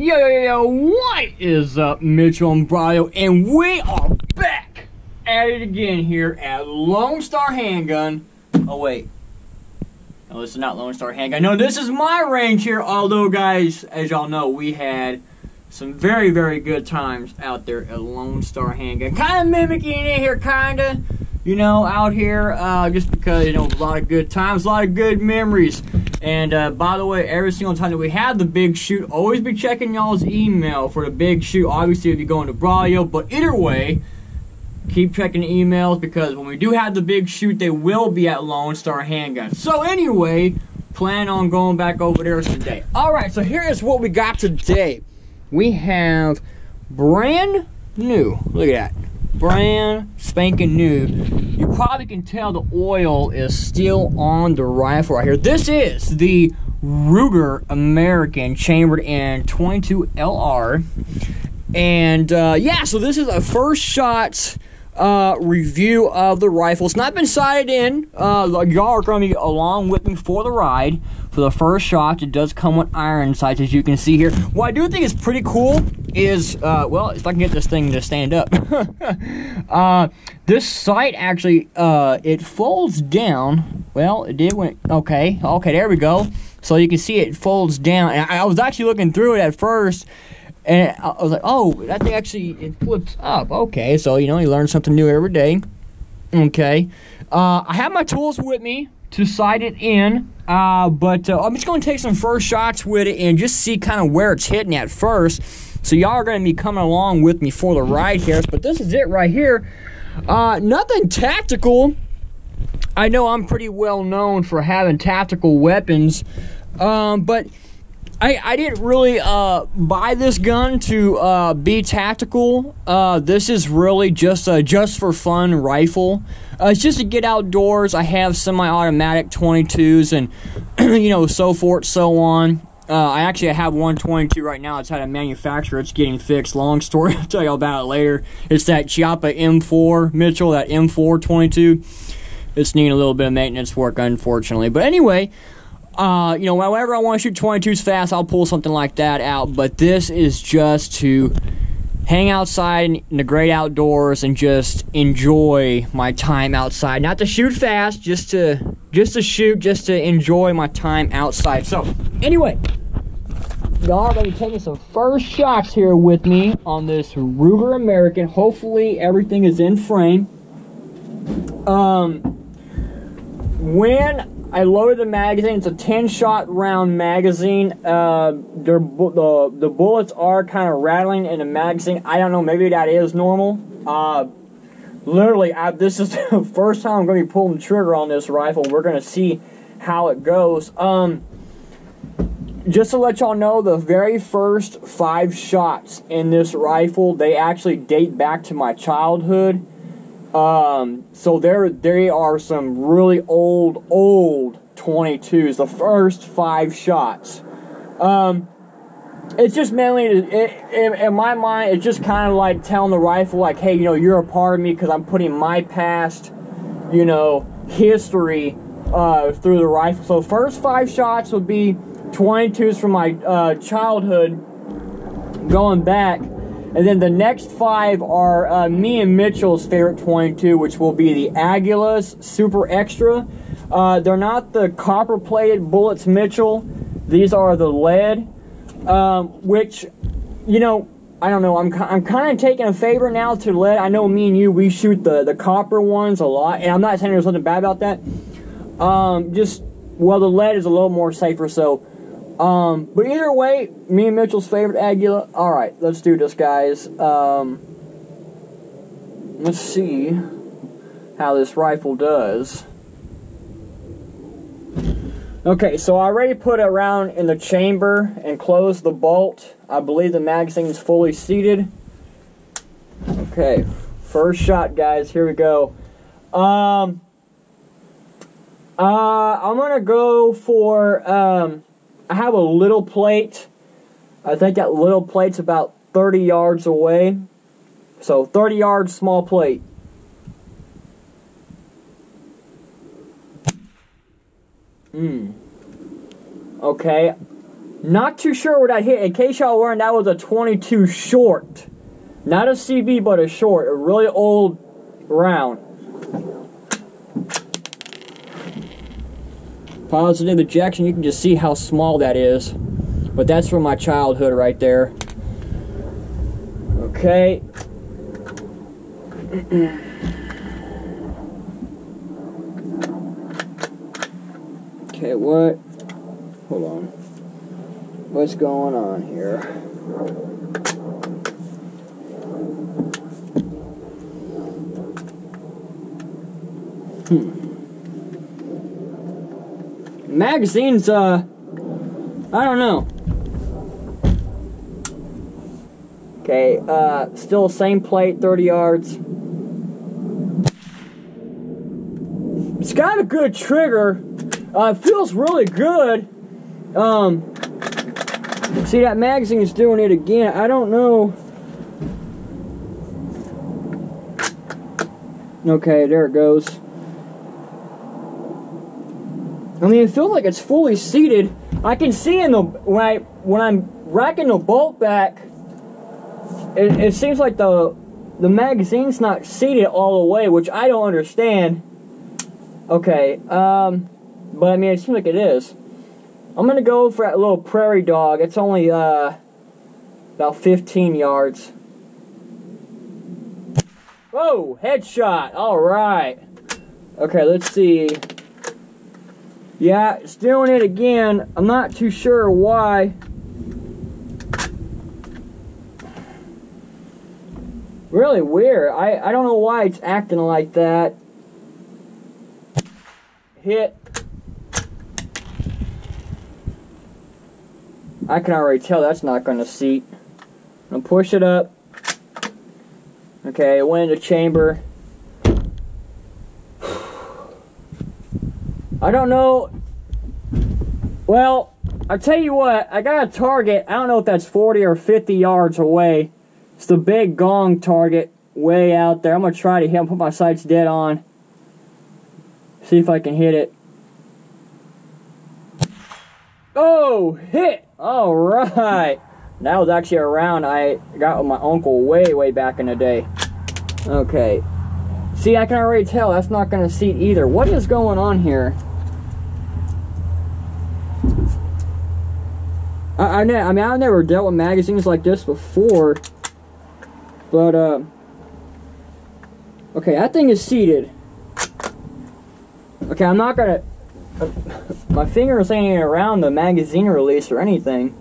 Yo, yo, yo, what is up, Mitchell and Braulio? And we are back at it again here at Lone Star Handgun. Oh, wait. No, this is not Lone Star Handgun. No, this is my range here. Although, guys, as y'all know, we had some very, very good times out there at Lone Star Handgun. Kind of mimicking it here, kind of you know, out here, uh, just because, you know, a lot of good times, a lot of good memories. And uh, by the way, every single time that we have the big shoot, always be checking y'all's email for the big shoot. Obviously, if you're going to Braulio, but either way, keep checking emails because when we do have the big shoot, they will be at Lone Star Handgun. So anyway, plan on going back over there today. All right, so here is what we got today. We have brand new. Look at that brand spanking new. You probably can tell the oil is still on the rifle right here. This is the Ruger American chambered in 22 LR. And uh, yeah, so this is a first shot uh, review of the rifle. It's not been sighted in. Uh, y'all are going to be along with me for the ride. For the first shot, it does come with iron sights, as you can see here. What I do think is pretty cool is, uh, well, if I can get this thing to stand up. uh, this sight actually, uh, it folds down. Well, it did when, okay, okay, there we go. So you can see it folds down. And I, I was actually looking through it at first, and I was like, oh, that thing actually it flips up. Okay, so you know you learn something new every day. Okay, uh, I have my tools with me to sight it in, uh, but uh, I'm just going to take some first shots with it and just see kind of where it's hitting at first. So y'all are going to be coming along with me for the ride here. But this is it right here. Uh, nothing tactical. I know I'm pretty well known for having tactical weapons, um, but I, I didn't really uh, buy this gun to uh, be tactical. Uh, this is really just a just for fun rifle. Uh, it's just to get outdoors. I have semi-automatic 22s and you know so forth, so on. Uh, I actually have one 22 right now. It's had a manufacturer. It's getting fixed. Long story. I'll tell you about it later. It's that Chiappa M4 Mitchell, that M4 22. It's needing a little bit of maintenance work, unfortunately. But anyway. Uh, you know, whenever I want to shoot 22s fast, I'll pull something like that out. But this is just to hang outside in the great outdoors and just enjoy my time outside. Not to shoot fast, just to just to shoot, just to enjoy my time outside. So, anyway, y'all are going to be taking some first shots here with me on this Ruger American. Hopefully, everything is in frame. Um, when I loaded the magazine. It's a 10 shot round magazine. Uh, the, the bullets are kind of rattling in the magazine. I don't know, maybe that is normal. Uh, literally, I, this is the first time I'm going to be pulling the trigger on this rifle. We're going to see how it goes. Um, just to let y'all know, the very first five shots in this rifle, they actually date back to my childhood. Um, so there, there are some really old, old 22s. The first five shots. Um, it's just mainly, it, it, in my mind, it's just kind of like telling the rifle, like, hey, you know, you're a part of me because I'm putting my past, you know, history uh, through the rifle. So first five shots would be 22s from my uh, childhood going back and then the next five are uh, me and Mitchell's favorite 22, which will be the Aguilas Super Extra. Uh, they're not the copper plated bullets, Mitchell. These are the lead, um, which, you know, I don't know. I'm, I'm kind of taking a favor now to lead. I know me and you, we shoot the, the copper ones a lot. And I'm not saying there's something bad about that. Um, just, well, the lead is a little more safer. So um, but either way, me and Mitchell's favorite Aguila. All right, let's do this, guys. Um, let's see how this rifle does. Okay, so I already put it around in the chamber and closed the bolt. I believe the magazine is fully seated. Okay, first shot, guys. Here we go. Um, uh, I'm gonna go for um I have a little plate. I think that little plate's about 30 yards away. So 30 yards, small plate. Hmm. Okay. Not too sure what I hit. In case y'all weren't, that was a 22 short. Not a CB, but a short. A really old round. Positive ejection, you can just see how small that is. But that's from my childhood right there. Okay. okay, what? Hold on. What's going on here? Magazines, uh, I don't know. Okay, uh, still same plate, 30 yards. It's got a good trigger. Uh, it feels really good. Um, see that magazine is doing it again. I don't know. Okay, there it goes. I mean, it feels like it's fully seated. I can see in the when I when I'm racking the bolt back it, it seems like the the magazine's not seated all the way, which I don't understand. Okay, um, but I mean, it seems like it is. I'm gonna go for that little prairie dog. It's only uh, about 15 yards. Whoa, headshot. All right. Okay, let's see. Yeah, it's doing it again. I'm not too sure why. really weird. I, I don't know why it's acting like that. Hit. I can already tell that's not going to seat. I'm going to push it up. Okay, it went into chamber. I don't know. Well, I'll tell you what, I got a target. I don't know if that's 40 or 50 yards away. It's the big gong target way out there. I'm going to try to hit him, put my sights dead on. See if I can hit it. Oh, hit! All right. That was actually a round I got with my uncle way, way back in the day. Okay. See, I can already tell that's not going to seat either. What is going on here? I, I, I mean, I've never dealt with magazines like this before. But, uh, okay, that thing is seated. Okay, I'm not gonna, my fingers ain't around the magazine release or anything.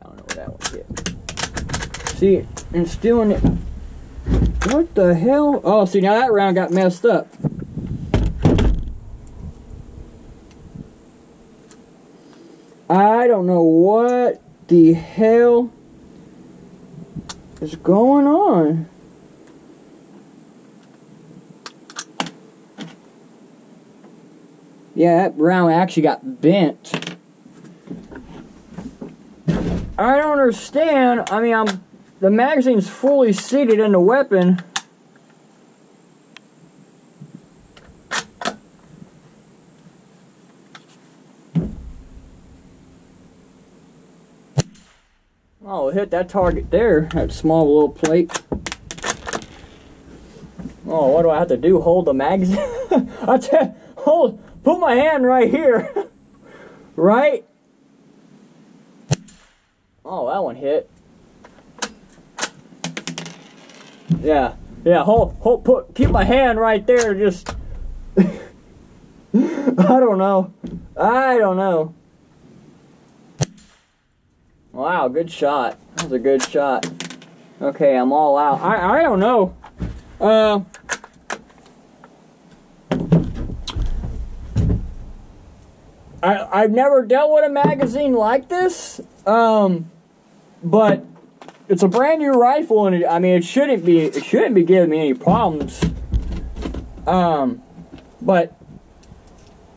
I don't know what that one hit. See, it's doing it. What the hell? Oh, see, now that round got messed up. I don't know what the hell is going on? Yeah, that round actually got bent. I don't understand. I mean, I'm the magazine's fully seated in the weapon. Hit that target there, that small little plate. Oh, what do I have to do? Hold the magazine? I hold, put my hand right here. right? Oh, that one hit. Yeah, yeah, hold, hold, put, keep my hand right there, just, I don't know. I don't know. Wow, good shot. That was a good shot. Okay, I'm all out. I I don't know. Uh I I've never dealt with a magazine like this. Um but it's a brand new rifle and it, I mean it shouldn't be it shouldn't be giving me any problems. Um but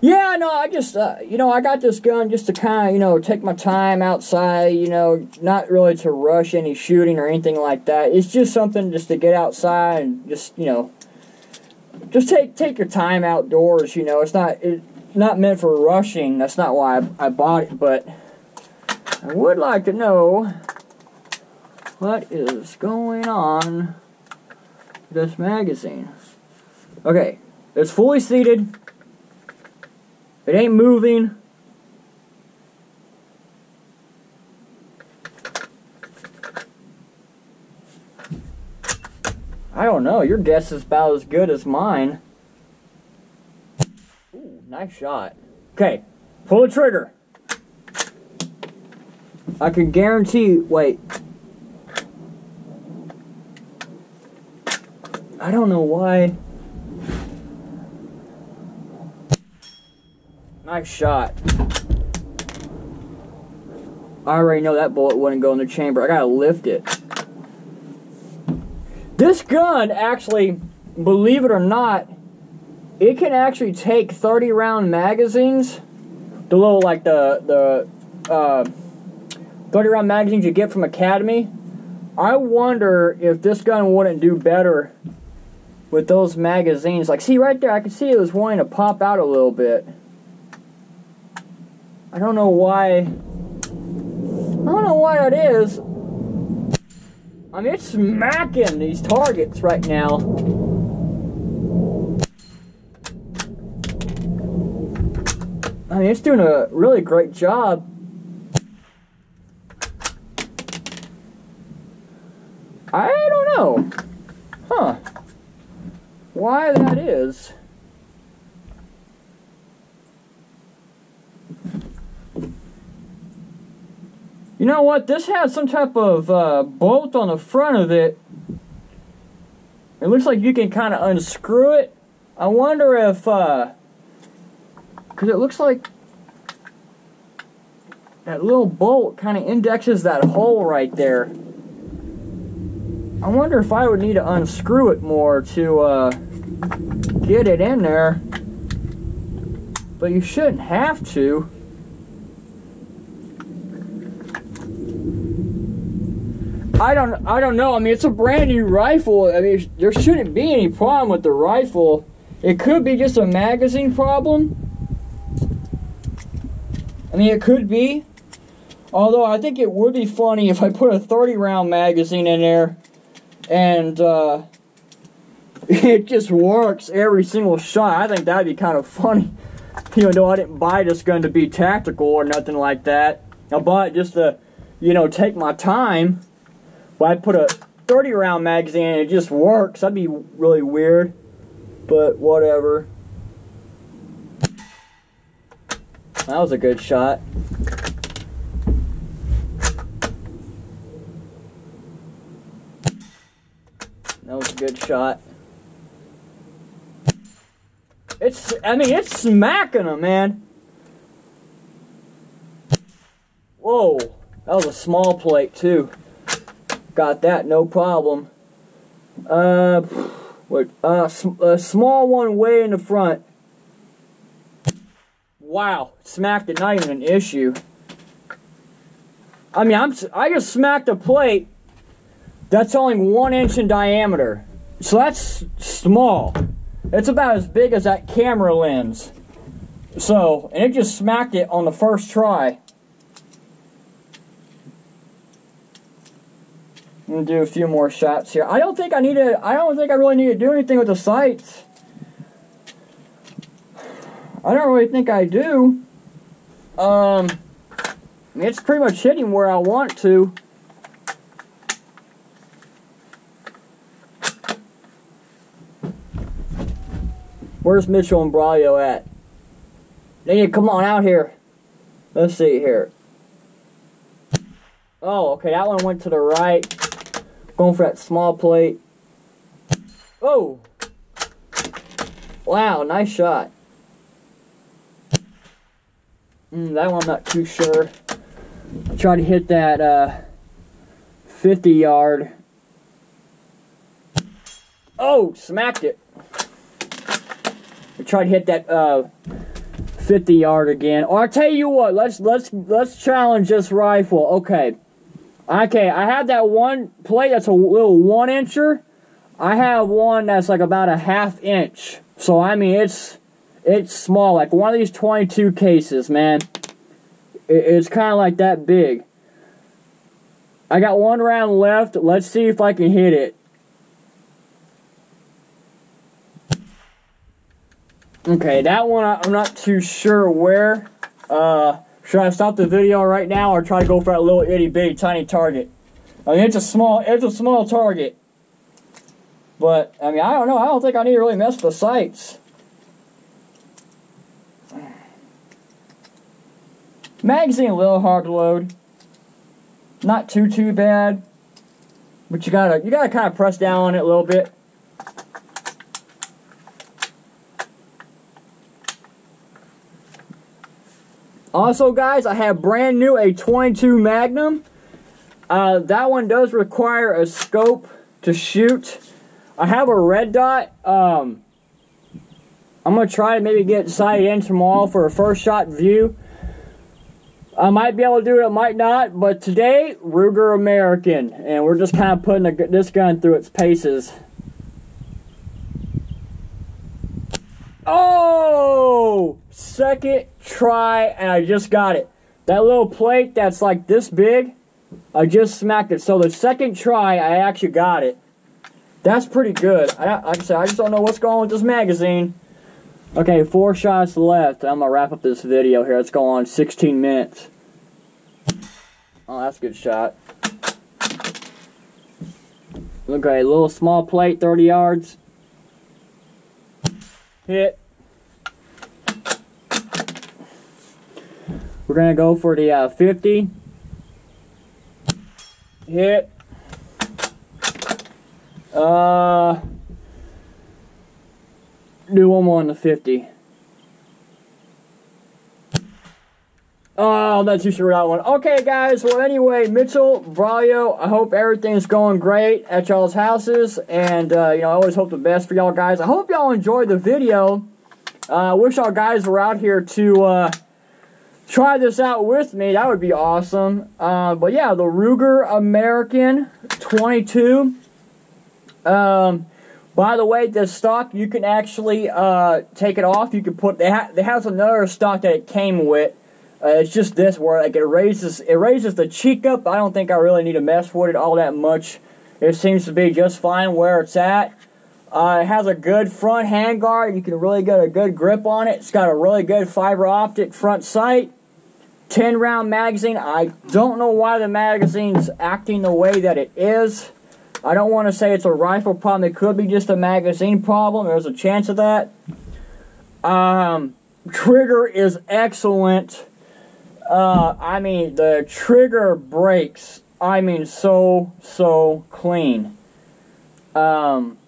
yeah, no, I just, uh, you know, I got this gun just to kind of, you know, take my time outside, you know, not really to rush any shooting or anything like that. It's just something just to get outside and just, you know, just take take your time outdoors, you know. It's not, it's not meant for rushing. That's not why I, I bought it, but I would like to know what is going on with this magazine. Okay, it's fully seated. It ain't moving. I don't know. Your guess is about as good as mine. Ooh, nice shot. Okay, pull the trigger. I can guarantee. Wait. I don't know why. Shot. I already know that bullet wouldn't go in the chamber. I gotta lift it. This gun actually, believe it or not, it can actually take 30 round magazines. The little, like the, the, uh, 30 round magazines you get from Academy. I wonder if this gun wouldn't do better with those magazines. Like, see right there, I can see it was wanting to pop out a little bit. I don't know why. I don't know why that is. I mean, it's smacking these targets right now. I mean, it's doing a really great job. I don't know. Huh. Why that is. You know what? This has some type of uh, bolt on the front of it. It looks like you can kind of unscrew it. I wonder if, uh, because it looks like that little bolt kind of indexes that hole right there. I wonder if I would need to unscrew it more to uh, get it in there. But you shouldn't have to. I don't I don't know. I mean, it's a brand new rifle. I mean, there shouldn't be any problem with the rifle. It could be just a magazine problem. I mean, it could be. Although I think it would be funny if I put a 30 round magazine in there and uh, it just works every single shot. I think that'd be kind of funny. Even though I didn't buy this gun to be tactical or nothing like that. I bought it just to, you know, take my time but I put a 30 round magazine and it just works. That'd be really weird. But whatever. That was a good shot. That was a good shot. It's, I mean, it's smacking them, man. Whoa. That was a small plate, too. Got that, no problem. Uh, what? Uh, a small one way in the front. Wow, smacked it, not even an issue. I mean, I'm I just smacked a plate that's only one inch in diameter, so that's small. It's about as big as that camera lens. So, and it just smacked it on the first try. Do a few more shots here. I don't think I need to. I don't think I really need to do anything with the sights. I don't really think I do. Um, it's pretty much hitting where I want to. Where's Mitchell and Braulio at? They need to come on out here. Let's see here. Oh, okay, that one went to the right. Going for that small plate. Oh! Wow, nice shot. Mm, that one I'm not too sure. I tried to hit that uh, 50 yard. Oh, smacked it. I tried to hit that uh, 50 yard again. Or I tell you what, let's let's let's challenge this rifle. Okay. Okay, I have that one plate that's a little one incher. I have one that's like about a half inch. So I mean, it's It's small, like one of these 22 cases, man. It's kind of like that big. I got one round left. Let's see if I can hit it. Okay, that one I'm not too sure where. Uh, should I stop the video right now or try to go for that little itty bitty tiny target? I mean, it's a small, it's a small target. But, I mean, I don't know. I don't think I need to really mess with the sights. Magazine a little hard to load. Not too too bad. But you gotta you gotta kind of press down on it a little bit. Also, guys, I have brand new a 22 Magnum. Uh, that one does require a scope to shoot. I have a red dot. Um, I'm gonna try to maybe get sighted in tomorrow for a first shot view. I might be able to do it, I might not, but today, Ruger American, and we're just kind of putting the, this gun through its paces. Oh! Second try, and I just got it. That little plate that's like this big, I just smacked it. So the second try, I actually got it. That's pretty good. I, like I said, I just don't know what's going on with this magazine. Okay, four shots left. I'm gonna wrap up this video here. It's going on 16 minutes. Oh, that's a good shot. Okay, a little small plate, 30 yards. Hit. We're gonna go for the uh, 50. Hit. Uh do one more on the 50. Oh, not too sure that one. Okay, guys. Well, anyway, Mitchell, Braulio, I hope everything's going great at y'all's houses. And, uh, you know, I always hope the best for y'all guys. I hope y'all enjoyed the video. I uh, wish y'all guys were out here to uh, try this out with me. That would be awesome. Uh, but, yeah, the Ruger American 22. Um, by the way, this stock you can actually uh, take it off. You can put they, ha- they has another stock that it came with. Uh, it's just this where like it raises it raises the cheek up. I don't think I really need to mess with it all that much. It seems to be just fine where it's at. Uh, it has a good front handguard. You can really get a good grip on it. It's got a really good fiber optic front sight. 10 round magazine. I don't know why the magazine's acting the way that it is. I don't want to say it's a rifle problem. It could be just a magazine problem. There's a chance of that. Um, trigger is excellent. Uh, I mean, the trigger breaks. I mean, so, so clean. Um,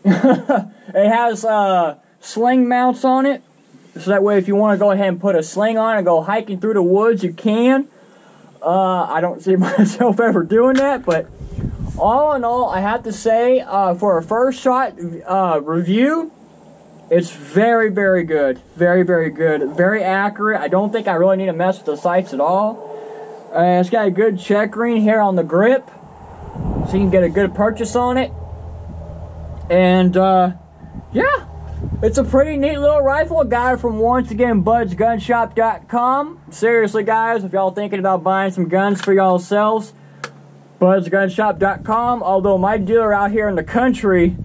it has uh, sling mounts on it. So that way, if you want to go ahead and put a sling on and go hiking through the woods, you can. Uh, I don't see myself ever doing that, but all in all, I have to say, uh, for a first shot uh, review, it's very, very good. Very, very good. Very accurate. I don't think I really need to mess with the sights at all. Uh, it's got a good checkering here on the grip, so you can get a good purchase on it. And, uh, it's a pretty neat little rifle. Got it from, once again, budsgunshop.com. Seriously, guys, if y'all thinking about buying some guns for y'all selves, budsgunshop.com. Although my dealer out here in the country,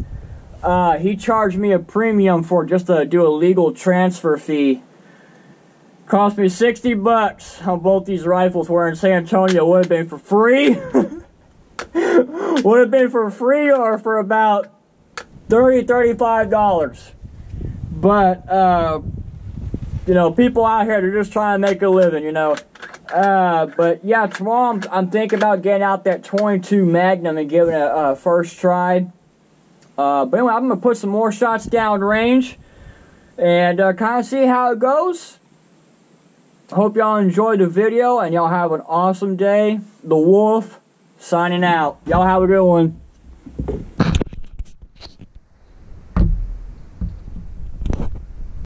uh, he charged me a premium for just to do a legal transfer fee. Cost me 60 bucks on both these rifles. Where in San Antonio would have been for free. would have been for free or for about 30 $35. But, uh, you know, people out here, they're just trying to make a living, you know. Uh, but yeah, tomorrow I'm, I'm, thinking about getting out that 22 Magnum and giving it a, a first try. Uh, but anyway, I'm going to put some more shots down range and uh, kind of see how it goes. Hope y'all enjoyed the video and y'all have an awesome day. The Wolf signing out. Y'all have a good one.